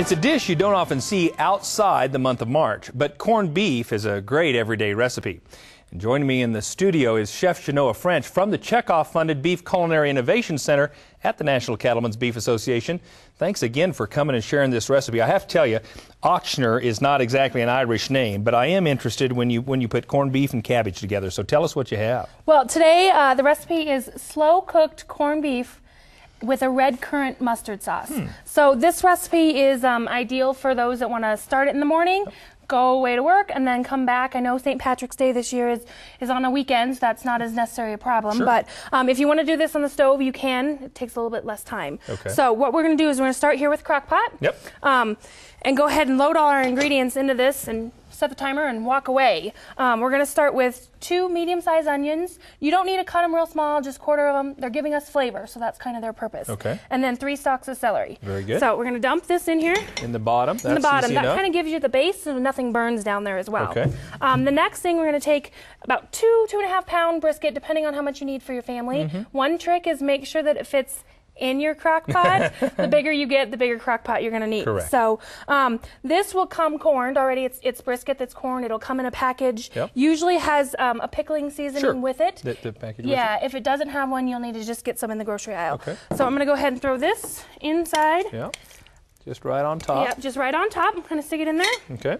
It's a dish you don't often see outside the month of March, but corned beef is a great everyday recipe. And joining me in the studio is Chef Genoa French from the checkoff funded Beef Culinary Innovation Center at the National Cattlemen's Beef Association. Thanks again for coming and sharing this recipe. I have to tell you, Ochsner is not exactly an Irish name, but I am interested when you when you put corned beef and cabbage together. So tell us what you have. Well, today uh, the recipe is slow cooked corned beef with a red currant mustard sauce. Hmm. So this recipe is um, ideal for those that want to start it in the morning, go away to work, and then come back. I know St. Patrick's Day this year is, is on a weekend, so that's not as necessary a problem. Sure. But um, if you want to do this on the stove, you can. It takes a little bit less time. Okay. So what we're going to do is we're going to start here with crock pot. Yep. Um, and go ahead and load all our ingredients into this and set the timer and walk away. Um, we're going to start with two medium-sized onions. You don't need to cut them real small, just quarter of them. They're giving us flavor, so that's kind of their purpose. Okay. And then three stalks of celery. Very good. So we're going to dump this in here In the bottom, that's in the bottom. That kind of gives you the base, so nothing burns down there as well. Okay. Um, the next thing we're going to take about two, two and a half pound brisket, depending on how much you need for your family. Mm-hmm. One trick is make sure that it fits in your crock pot. the bigger you get, the bigger crock pot you're going to need. Correct. So um, this will come corned already. It's, it's brisket that's corned. It'll come in a package. Yep. Usually has um, a pickling seasoning Sure. with it. The- the package yeah, if it doesn't have one, you'll need to just get some in the grocery aisle. Okay. So I'm going to go ahead and throw this inside. Yeah. Just right on top. Yep, just right on top. I'm going to stick it in there. Okay.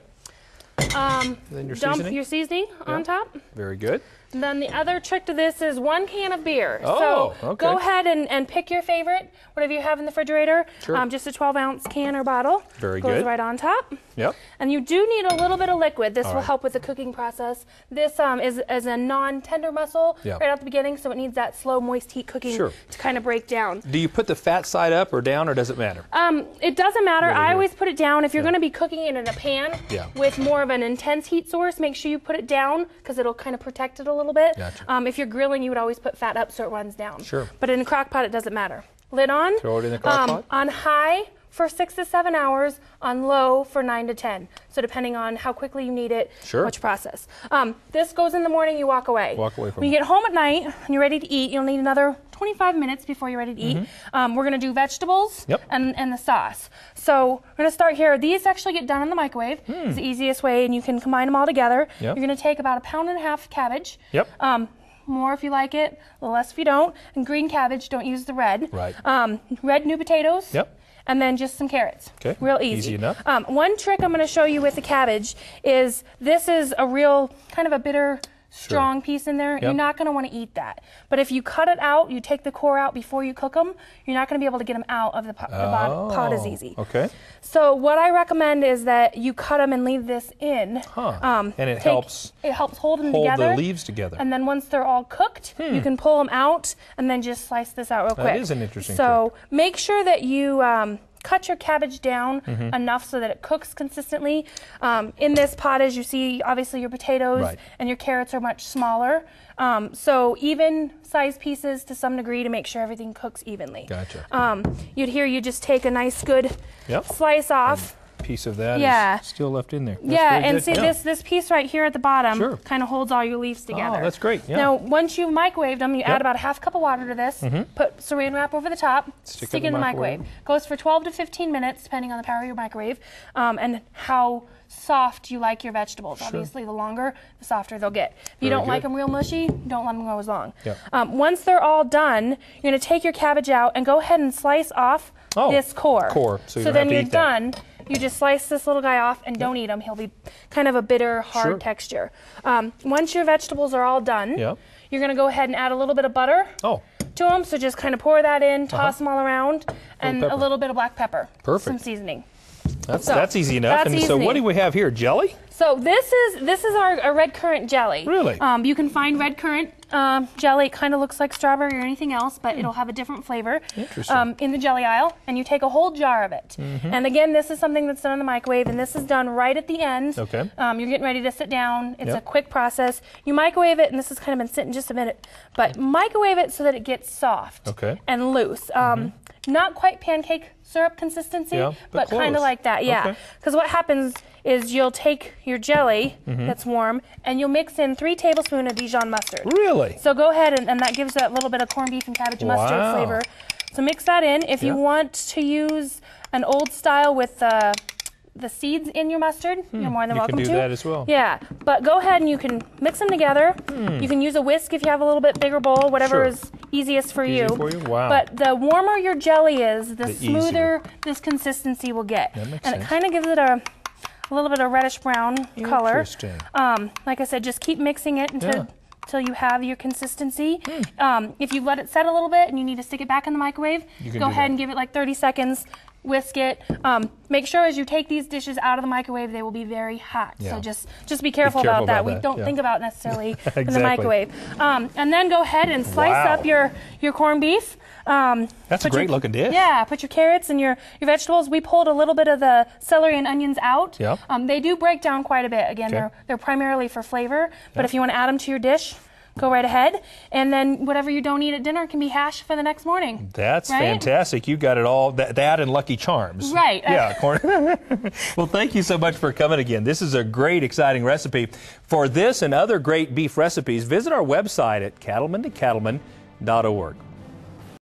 Um, Then your dump seasoning? your seasoning on top. Very good. And then the other trick to this is one can of beer. Oh, so okay. go ahead and, and pick your favorite, whatever you have in the refrigerator. Sure. Um, just a 12 ounce can or bottle. Very Goes good. right on top. Yep. And you do need a little bit of liquid. This All will right. help with the cooking process. This um, is, is a non-tender muscle Yeah. right at the beginning, so it needs that slow, moist heat cooking Sure. to kind of break down. Do you put the fat side up or down, or does it matter? Um, it doesn't matter. Really I always put it down. If you're Yeah. going to be cooking it in a pan Yeah. with more of an intense heat source, make sure you put it down because it'll kind of protect it a little bit. Gotcha. Um, if you're grilling, you would always put fat up so it runs down. Sure. But in a crock pot, it doesn't matter. Lid on. Throw it in the crock um, pot. On high for six to seven hours, on low for nine to ten. So depending on how quickly you need it, Sure. which process. Um, this goes in the morning, you walk away. Walk away from When you get home at night and you're ready to eat, you'll need another 25 minutes before you're ready to eat. Um, we're going to do vegetables Mm-hmm. Yep. and, and the sauce. So we're going to start here. These actually get done in the microwave. It's the easiest way, and you can combine them all together. Yep. You're going to take about a pound and a half cabbage. Yep. Um, more if you like it, a little less if you don't. And green cabbage, don't use the red. Right. Um, red new potatoes. Yep. And then just some carrots. Okay. Real easy. Easy enough. Um, one trick I'm going to show you with the cabbage is this is a real kind of a bitter, strong piece in there. You're not going to want to eat that. But if you cut it out, you take the core out before you cook them, you're not going to be able to get them out of the pot. The pot, Oh, easy. Okay. So what I recommend is that you cut them and leave this in. Huh. Um, And it take- helps It helps hold them together. hold the leaves together. Hmm. And then once they're all cooked, you can pull them out and then just slice this out real quick. is an interesting So make sure that you um, cut your cabbage down Mm-hmm. enough so that it cooks consistently. Um, in this pot, as you see, obviously your potatoes Right. and your carrots are much smaller. Um, so even size pieces to some degree to make sure everything cooks evenly. Gotcha. Um, you'd hear you just take a nice good Yep. slice off. Piece of that is Yeah. still left in there. That's yeah, and good. see Yeah. this this piece right here at the bottom Sure. kind of holds all your leaves together. Oh, that's great. Yeah. Now, once you've microwaved them, you Yep. Add about a half cup of water to this. Put saran wrap over the top. Stick it stick in the the microwave. Goes for 12 to 15 minutes, depending on the power of your microwave, um, and how soft you like your vegetables. Sure. Obviously, the longer, the softer they'll get. If you Very don't like them real mushy, don't let them go as long. Yep. Um, once they're all done, you're going to take your cabbage out and go ahead and slice off Oh, this core. core, so don't then you're eat that. You just slice this little guy off and don't eat him. He'll be kind of a bitter, hard Sure. texture. Um, once your vegetables are all done, Yep. you're going to go ahead and add a little bit of butter Oh, to them. So just kind of pour that in, toss them all around, and a little bit of black pepper. Perfect. Some seasoning. that's So, that's easy enough. that's and so, what do we have here? Jelly? So this is this is our, our red currant jelly. Really? Um, you can find red currant um, jelly. It kind of looks like strawberry or anything else, but it'll have a different flavor. Hmm. Interesting. Um, in the jelly aisle, and you take a whole jar of it. Mm -hmm. And again, this is something that's done in the microwave, and this is done right at the end. Okay. Um, you're getting ready to sit down. It's Yep. a quick process. You microwave it, and this has kind of been sitting just a minute, but microwave it so that it gets soft Okay. And loose. Um, Not quite pancake syrup consistency, Yeah, but but, kind of like that. Yeah. Okay. Because what happens is you'll take your jelly that's warm and you'll mix in three tablespoons of Dijon mustard. Really? So go ahead and, and that gives that little bit of corned beef and cabbage mustard Wow. flavor. So mix that in. If you want to use an old style with the the seeds in your mustard, you're more than Hmm. you can welcome do to. that as well. Yeah, but go ahead and you can mix them together. You can use a whisk if you have a little bit bigger bowl, whatever Sure. is easiest for Easier you. for you? Wow. But the warmer your jelly is, the, The smoother this consistency will get. That makes and sense. it kind of gives it a, a little bit of reddish brown color. Interesting. Um, like I said, just keep mixing it until Yeah. Until you have your consistency. Um, if you let it set a little bit and you need to stick it back in the microwave, go ahead that. and give it like 30 seconds. Whisk it. Um, make sure as you take these dishes out of the microwave, they will be very hot. Yeah. So just just be careful, careful about that. about we don't yeah. think about necessarily in the microwave. Um, and then go ahead and slice Wow. up your your corned beef. Um, That's a put your- great looking dish. Yeah, put your carrots and your, your vegetables. We pulled a little bit of the celery and onions out. Yep. Um, they do break down quite a bit. Again, Okay. they're they're primarily for flavor. But if you want to add them to your dish, go right ahead. And then whatever you don't eat at dinner can be hashed for the next morning. That's Right? fantastic. You got it all. That, that and Lucky Charms. Right. Yeah. corn- well, thank you so much for coming again. This is a great, exciting recipe. For this and other great beef recipes, visit our website at cattlementocattlemen.org.